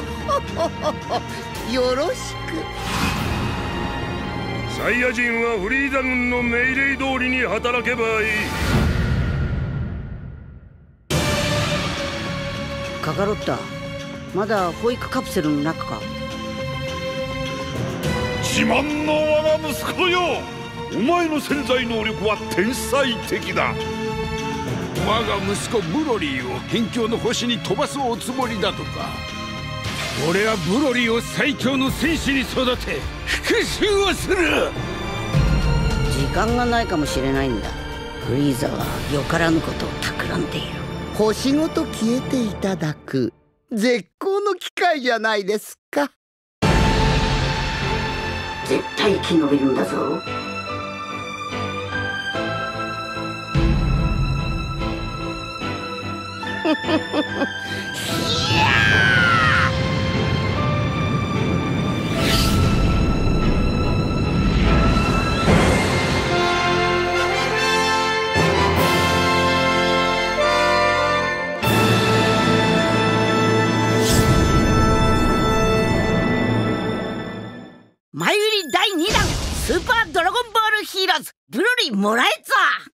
よろしく。サイヤ人はフリーザ軍の命令通りに働けばいい。カカロッタまだ保育カプセルの中か。自慢の我が息子よ。お前の潜在能力は天才的だ。我が息子ブロリーを辺境の星に飛ばすおつもりだとか俺はブロリーを最強の戦士に育て復讐をする。時間がないかもしれないんだ。フリーザはよからぬことを企んでいる。星ごと消えていただく。絶好の機会じゃないですか。絶対生き延びるんだぞ 前売り第2弾スーパードラゴンボールヒーローズブロリーもらえっぞ